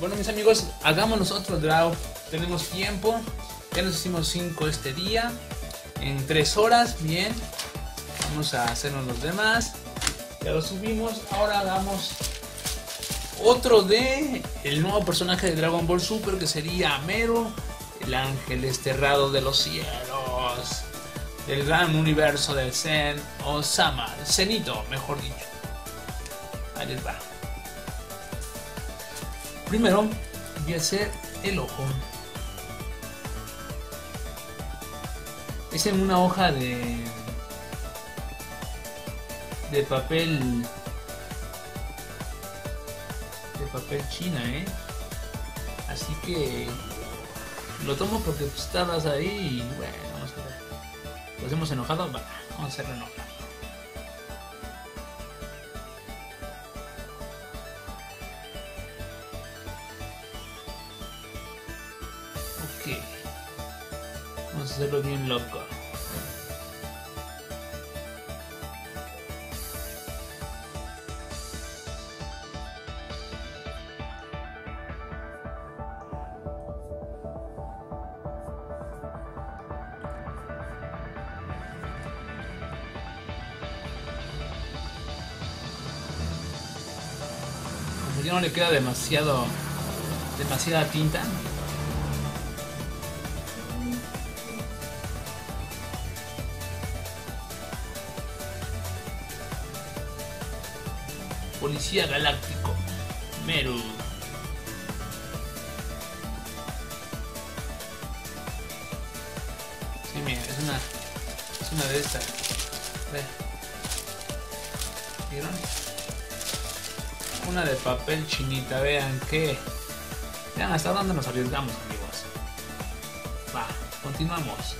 Bueno, mis amigos, hagámonos otro draw. Tenemos tiempo. Ya nos hicimos 5 este día. En 3 horas, bien. Vamos a hacernos los demás. Ya lo subimos. Ahora hagamos otro de el nuevo personaje de Dragon Ball Super que sería Mero, el ángel desterrado de los cielos, del gran universo del Zen o Sama, el Zenito, mejor dicho. Ahí les va. Primero voy a hacer el ojo. Es en una hoja de de papel de papel china, ¿eh? Así que lo tomo porque pues, estabas ahí y bueno, vamos a ver. ¿Lo hacemos enojado? Va, vamos a hacerlo enojado. Hacerlo bien loco. Ya no le queda demasiado demasiada tinta. Policía Galáctico, Meru. Sí, mira, es una, es una de estas. Ve. ¿Vieron? Una de papel chinita, vean que. Vean hasta dónde nos arriesgamos, amigos. Va, continuamos.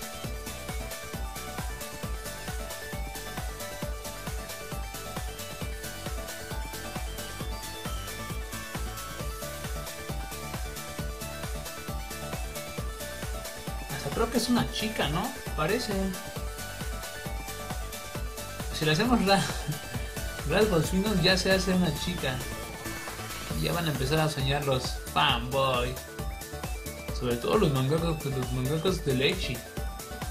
Hasta creo que es una chica, ¿no? Parece. Si le hacemos ra rasgos finos ya se hace una chica. Y ya van a empezar a soñar los fanboy. Sobre todo los mangakas, los mangakas de Lechi.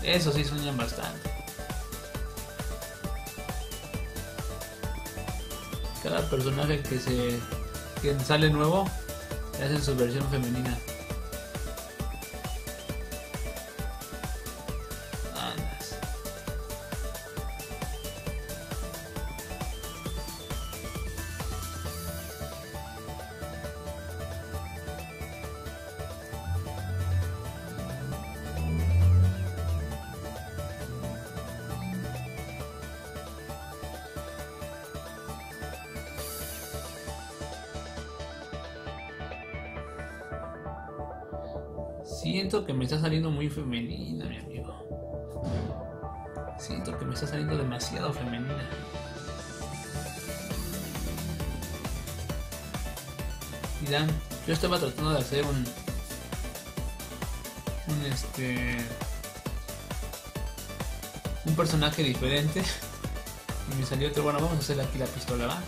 Eso sí sueñan bastante. Cada personaje que se que sale nuevo le hacen su versión femenina. Siento que me está saliendo muy femenina, mi amigo. Siento que me está saliendo demasiado femenina. Dirán, yo estaba tratando de hacer un. Un este. Un personaje diferente. Y me salió otro. Bueno, vamos a hacer aquí la pistola, ¿va?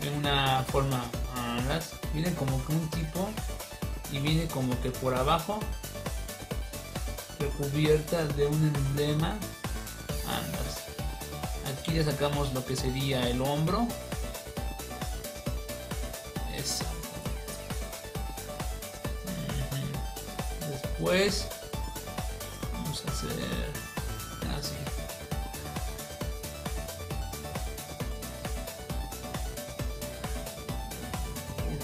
En una forma. ¿Ves? Miren como que un tipo. Y viene como que por abajo. Recubierta de un emblema. Andas. Aquí ya sacamos lo que sería el hombro. Eso. Después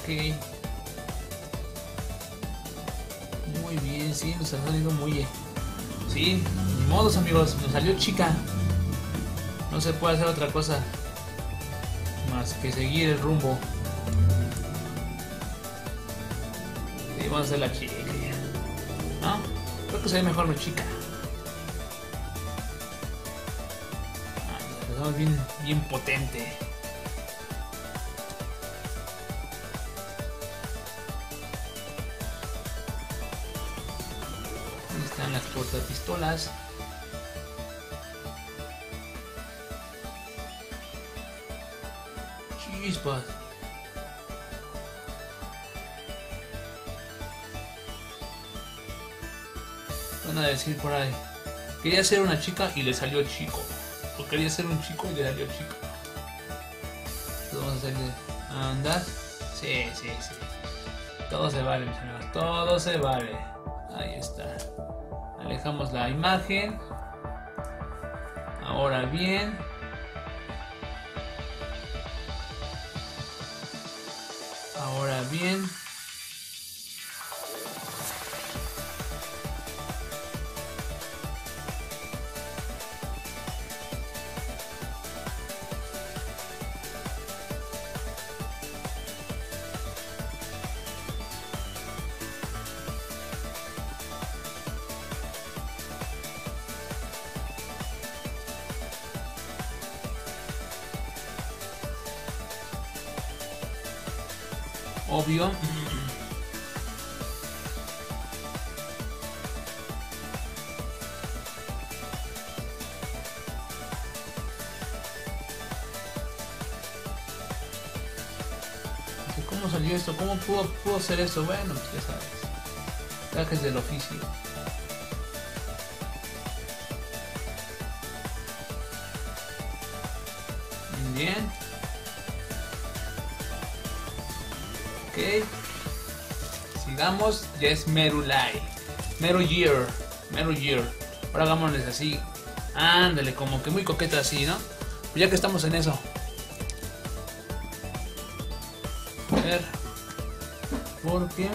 Muy bien, sí, nos ha salido muy... Sí, ni modos amigos, nos salió chica. No se puede hacer otra cosa más que seguir el rumbo. Sí, vamos a hacer la chica. ¿No? Creo que se ve mejor la chica. Ah, bien, bien potente. portapistolas. Chispas. Van a decir por ahí. Quería ser una chica y le salió chico. O quería ser un chico y le salió chico. Vamos a salir. ¿Andas? Sí, sí, sí. Todo se vale, mi señor. Todo se vale. Ahí está. Alejamos la imagen. Ahora bien. Ahora bien. Obvio. ¿Cómo salió esto? ¿Cómo pudo, pudo ser eso? Bueno, pues ya sabes. Trajes del oficio. Bien. Sigamos. Ya es Merulai. Meru Year. Meru Year. Ahora hagámosles así. Ándale, como que muy coqueta así, ¿no? Pues ya que estamos en eso. A ver. ¿Por qué?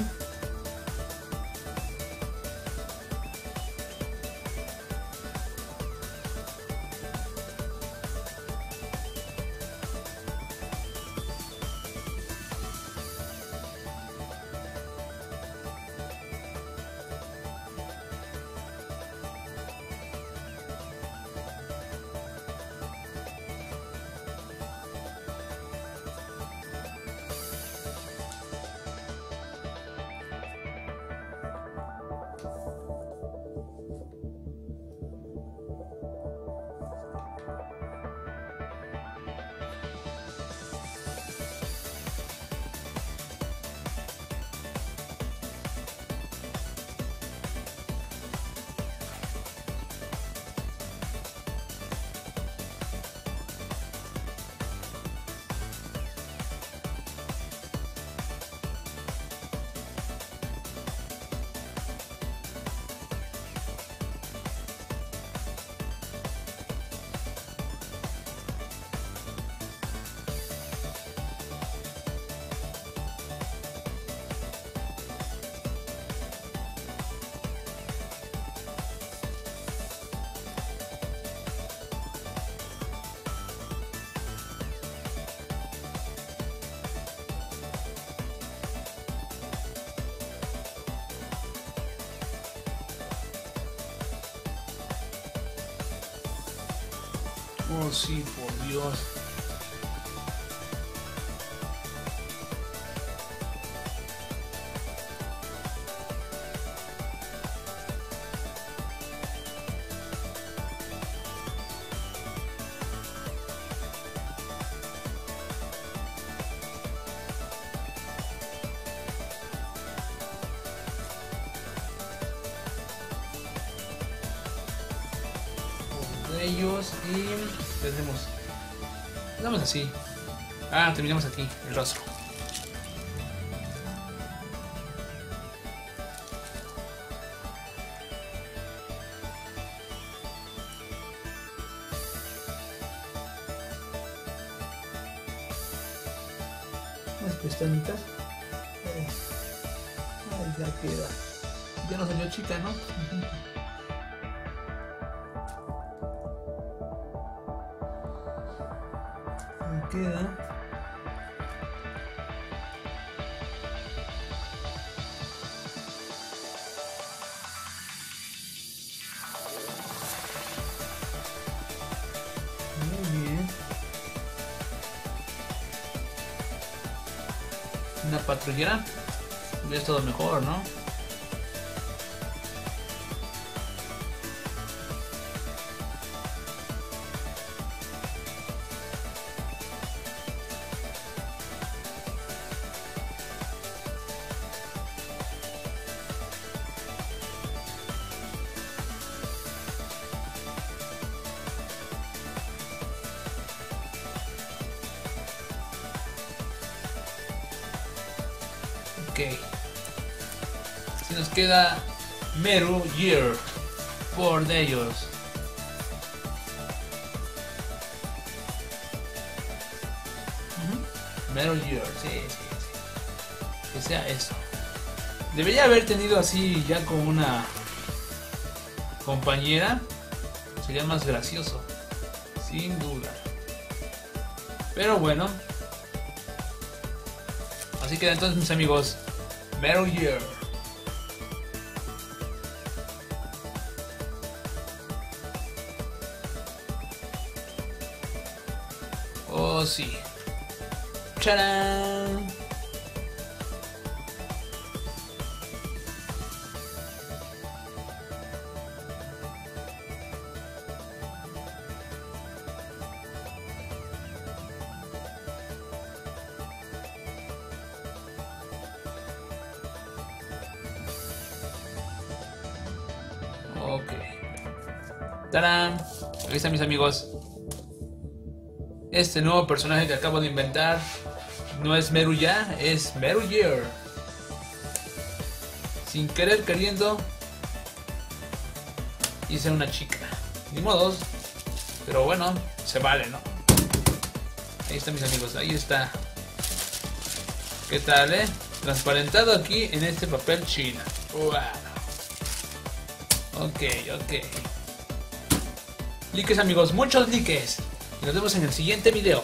Sí, por Dios. Ellos y tenemos Vamos así. Ah, terminamos aquí, el rostro. Las pestañitas. Eh, ya queda. Ya no salió chica, ¿no? Bien. Una patrullera. Hubiera estado mejor, ¿no? Ok. Si nos queda Meru Year por de ellos. Metal Gear, sí, sí, sí. Que sea eso. Debería haber tenido así ya con una compañera. Sería más gracioso. Sin duda. Pero bueno. Así que entonces mis amigos. Metal Gear. Oh sí. ¡Tarán! Ok. ¡Tarán! Ahí están mis amigos. Este nuevo personaje que acabo de inventar no es Meru ya, es Meru Year. Sin querer queriendo hice una chica. Ni modos. Pero bueno, se vale, ¿no? Ahí está mis amigos, ahí está. ¿Qué tal, eh? Transparentado aquí en este papel china. Wow. Ok, ok. Likes amigos, muchos likes. Nos vemos en el siguiente video.